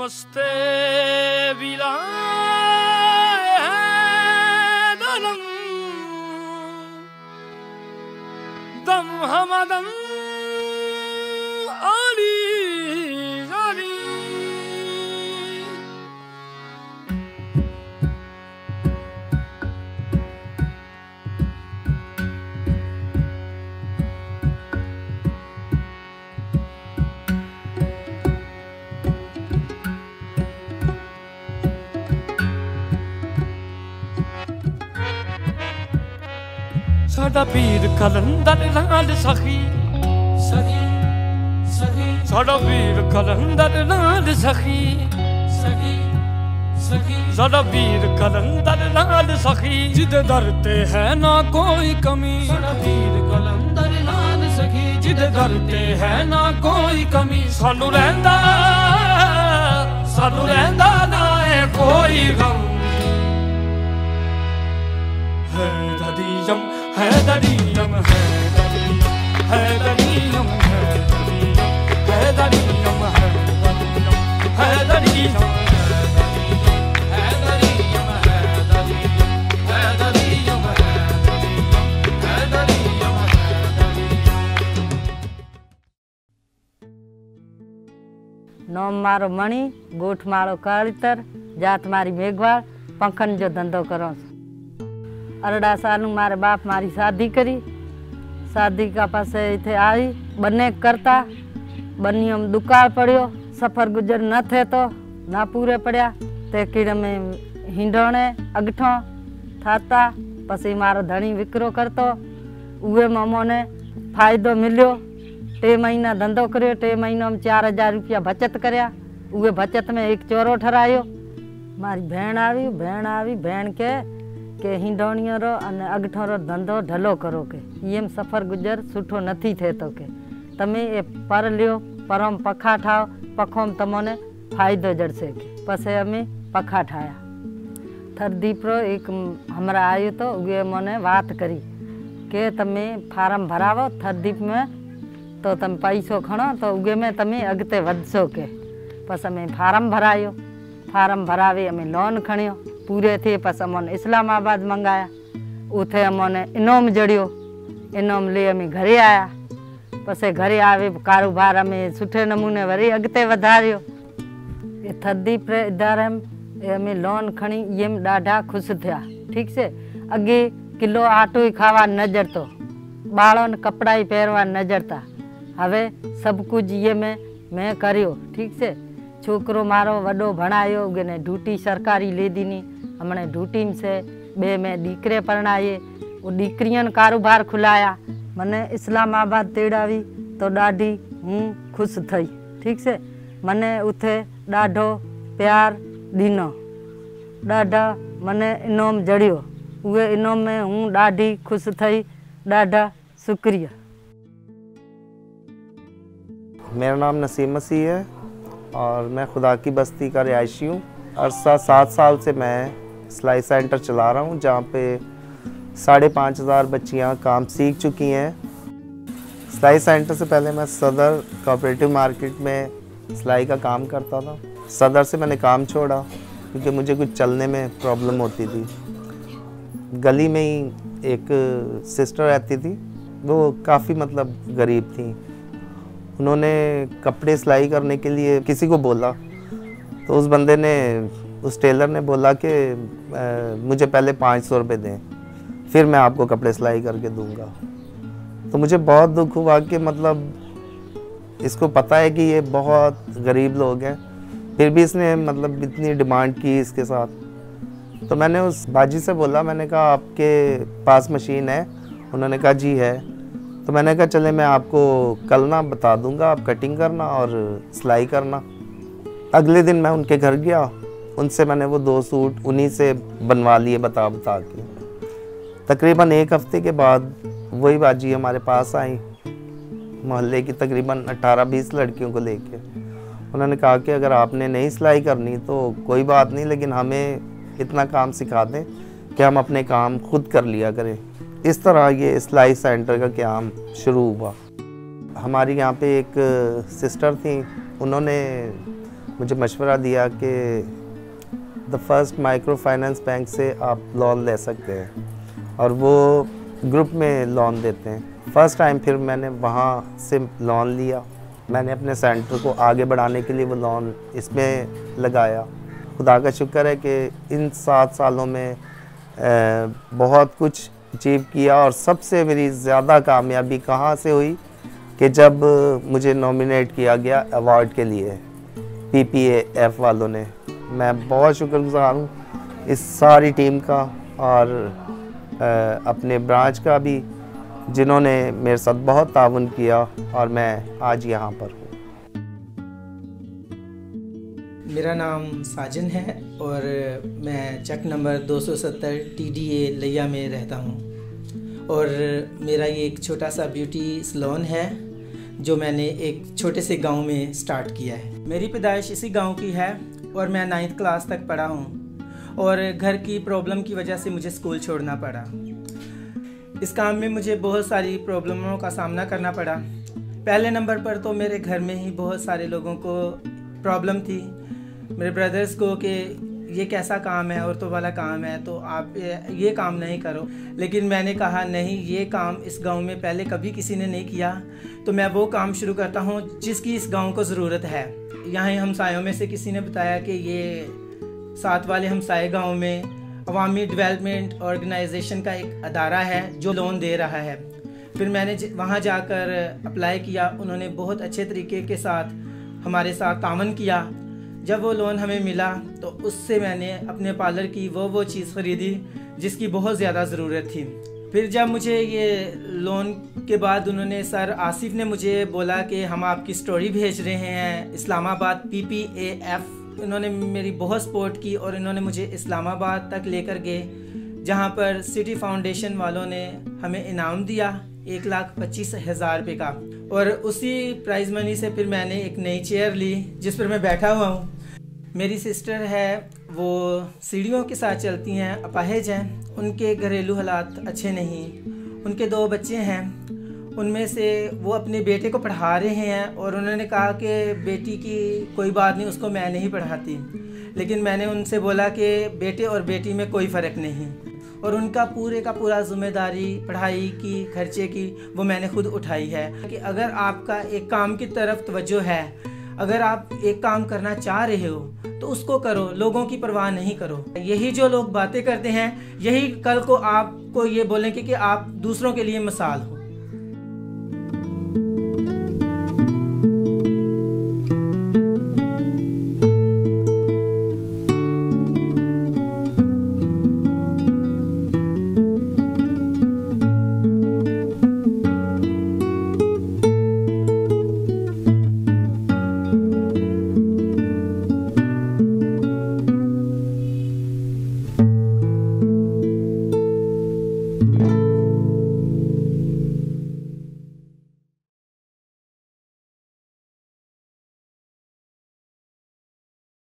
must stay. ਸਾਡਾ ਪੀਰ ਕਲੰਦਰ ਨਾਲ ਸਖੀ। ਸਖੀ ਸਖੀ। ਸਾਡਾ ਪੀਰ ਕਲੰਦਰ ਨਾਲ ਸਖੀ। ਸਖੀ ਸਾਡਾ ਵੀਰ ਕਲੰਦਰ ਨਾਲ ਸਖੀ। ਜਿਹਦੇ ਦਰ ਤੇ ਹੈ ਨਾ ਕੋਈ ਕਮੀ। ਸਾਡਾ ਵੀਰ ਕਲੰਦਰ ਨਾਲ ਸਖੀ। ਜਿਹਦੇ ਦਰ ਤੇ ਹੈ ਨਾ ਕੋਈ ਕਮੀ। ਸਾਨੂੰ ਰਹਿੰਦਾ ਸਾਨੂੰ ਰਹਿੰਦਾ ਨਾ ਹੈ ਕੋਈ ਗਮ। ਹੈ ਦਦੀਜਮ नाम मारो मणि गोठ मारो कारितर जात मारी मेघवाड़ पंखन जो धंधो करो અરડા સાલનું મારે બાપ મારી શાદી કરી શાદી કા પાસે ઇથે આવી બંને કરતા બંને દુકાળ પડ્યો સફર ગુજર ન થેતો ના પૂરે પડ્યા તે કીડ અમે હિંડોણે અગઠો થાતા પછી મારો ધણી વિકરો કરતો ઉએ મમોને ફાયદો મિલ્યો टे महीना धंधो करियो टे महीनो में चार हज़ार रुपया बचत કર્યા उहे बचत में एक ચોરો ઠરાયો મારી ભેણ આવી ભેણ આવી ભેણ કે કે હિંડોણીઓ રો અને અગઠો રો ધંધો ઢલો કરો કે એમ સફર ગુજર સુઠો નથી થતો કે તમે એ પર લ્યો પરમ પખા ઠાવ પખોમ તમને ફાયદો જડશે કે પછી અમે પખા ઠાયા થરદીપરો એક હમણાં આવ્યો તો ઉગે મને વાત કરી કે તમે ફાર્મ ભરાવો થરદીપમાં તો તમે પૈસો ખણો તો ઉગે મેં તમે અગતે વધશો કે પછી અમે ફાર્મ ભરાયો ફાર્મ ભરાવી અમે લોન ખણ્યો पूरे थे, बस अमन इस्लामाबाद मंगाया। उथे अमन इनाम जड़ियो। इनाम ले अमी घरे आया। पसे घरे आवे, कारोबार में सुठे नमूने वरी अगते वधारियो। ये थदी प्रे इदारे में लोन खणी ये में ॾाढा थिया। ठीक से? अगे किलो आटो ही खावा नज़र तो। ॿारनि कपड़ा ही पहरवा नज़र था हवे सब कुछ ये में, मैं करियो। ठीक से? છોકરો મારો વડો ભણાયો ને ડ્યુટી સરકારી લીધીની હમણે ડ્યુટીમાં છે બે મેં દીકરે પરણાયે वो દીકરીઓને કારોબાર ખુલાયા મને ઇસ્લામાબાદ તેડાવી તો ॾाढी હું ખુશ થઈ ઠીક છે મને ઉથે ॾाढो प्यार ॾिनो ॾाढा મને इनाम जड़ियो उहे इनाम में हूँ ॾाढी ख़ुशि થઈ ॾाढा शुक्रिया मेरा नाम नसीम मसीह है और मैं खुदा की बस्ती का रिहायशी हूँ। अरसा सात साल से मैं सिलाई सेंटर चला रहा हूँ, जहाँ पे साढ़े पाँच हज़ार बच्चियाँ काम सीख चुकी हैं। सिलाई सेंटर से पहले मैं सदर कोऑपरेटिव मार्केट में सिलाई का काम करता था। सदर से मैंने काम छोड़ा, क्योंकि मुझे कुछ चलने में प्रॉब्लम होती थी। गली में ही एक सिस्टर रहती थी, वो काफ़ी मतलब गरीब थी। उन्होंने कपड़े सिलाई करने के लिए किसी को बोला। तो उस बंदे ने, उस टेलर ने बोला कि मुझे पहले पाँच सौ रुपये दें, फिर मैं आपको कपड़े सिलाई करके दूँगा। तो मुझे बहुत दुख हुआ कि मतलब इसको पता है कि ये बहुत गरीब लोग हैं, फिर भी इसने मतलब इतनी डिमांड की इसके साथ। तो मैंने उस बाजी से बोला, मैंने कहा, आपके पास मशीन है? उन्होंने कहा, जी है। तो मैंने कहा, चले, मैं आपको कल ना बता दूँगा, आप कटिंग करना और सिलाई करना। अगले दिन मैं उनके घर गया, उनसे मैंने वो दो सूट उन्हीं से बनवा लिए, बता बता के। तकरीबन एक हफ़्ते के बाद वही बाजी हमारे पास आई, मोहल्ले की तकरीबन 18-20 लड़कियों को लेके। उन्होंने कहा कि अगर आपने नहीं सिलाई करनी तो कोई बात नहीं, लेकिन हमें इतना काम सिखा दें कि हम अपने काम खुद कर लिया करें। इस तरह ये सिलाई सेंटर का काम शुरू हुआ? हमारी यहाँ पे एक सिस्टर थी, उन्होंने मुझे मशवरा दिया कि the first micro finance bank से आप लोन ले सकते हैं। और वो ग्रुप में लोन देते हैं। फ़र्स्ट टाइम फिर मैंने वहाँ से लोन लिया। मैंने अपने सेंटर को आगे बढ़ाने के लिए वो लोन इसमें लगाया। खुदा का शुक्र है कि इन सात सालों में बहुत कुछ अचीव किया और सबसे मेरी ज़्यादा कामयाबी कहाँ से हुई कि जब मुझे नॉमिनेट किया गया अवार्ड के लिए पी पी एफ़ वालों ने। मैं बहुत शुक्रगुजार हूँ इस सारी टीम का और अपने ब्रांच का भी, जिन्होंने मेरे साथ बहुत ताउन किया और मैं आज यहाँ पर हूँ। मेरा नाम साजन है और मैं चक नंबर 270 टीडीए लिया में रहता हूँ। और मेरा ये एक छोटा सा ब्यूटी सलोन है, जो मैंने एक छोटे से गाँव में स्टार्ट किया है। मेरी पैदाइश इसी गाँव की है और मैं नाइन्थ क्लास तक पढ़ा हूँ और घर की प्रॉब्लम की वजह से मुझे स्कूल छोड़ना पड़ा। इस काम में मुझे बहुत सारी प्रॉब्लमों का सामना करना पड़ा। पहले नंबर पर तो मेरे घर में ही बहुत सारे लोगों को प्रॉब्लम थी। मेरे ब्रदर्स को कि ये कैसा काम है औरतों वाला काम है तो आप ये काम नहीं करो। लेकिन मैंने कहा, नहीं, ये काम इस गाँव में पहले कभी किसी ने नहीं किया। तो मैं वो काम शुरू करता हूँ जिसकी इस गाँव को ज़रूरत है। यहाँ हमसायों में से किसी ने बताया कि ये साथ वाले हमसाए गाँव में अवामी डेवलपमेंट ऑर्गेनाइजेशन का एक अदारा है जो लोन दे रहा है। फिर मैंने वहाँ जाकर अप्लाई किया। उन्होंने बहुत अच्छे तरीके के साथ हमारे साथ तामन किया। जब वो लोन हमें मिला तो उससे मैंने अपने पार्लर की वो वो चीज़ ख़रीदी, जिसकी बहुत ज़्यादा ज़रूरत थी। फिर जब मुझे ये लोन के बाद उन्होंने सर आसिफ ने मुझे बोला कि हम आपकी स्टोरी भेज रहे हैं, Islamabad P P A F इन्होंने मेरी बहुत सपोर्ट की और इन्होंने मुझे इस्लामाबाद तक लेकर गए, जहाँ पर सिटी फाउंडेशन वालों ने हमें इनाम दिया, एक लाख पच्चीस हज़ार रुपये का। और उसी प्राइज़ मनी से फिर मैंने एक नई चेयर ली, जिस पर मैं बैठा हुआ हूँ। मेरी सिस्टर है, वो सीढ़ियों के साथ चलती हैं, अपाहिज हैं। उनके घरेलू हालात अच्छे नहीं। उनके दो बच्चे हैं। उनमें से वो अपने बेटे को पढ़ा रहे हैं और उन्होंने कहा कि बेटी की कोई बात नहीं, उसको मैं नहीं पढ़ाती। लेकिन मैंने उनसे बोला कि बेटे और बेटी में कोई फ़र्क नहीं। और उनका पूरे का पूरा ज़िम्मेदारी, पढ़ाई की, खर्चे की वो मैंने खुद उठाई है कि अगर आपका एक काम की तरफ़ तवज्जो है, अगर आप एक काम करना चाह रहे हो तो उसको करो, लोगों की परवाह नहीं करो। यही जो लोग बातें करते हैं, यही कल को आपको ये बोलेंगे कि आप दूसरों के लिए मिसाल हो।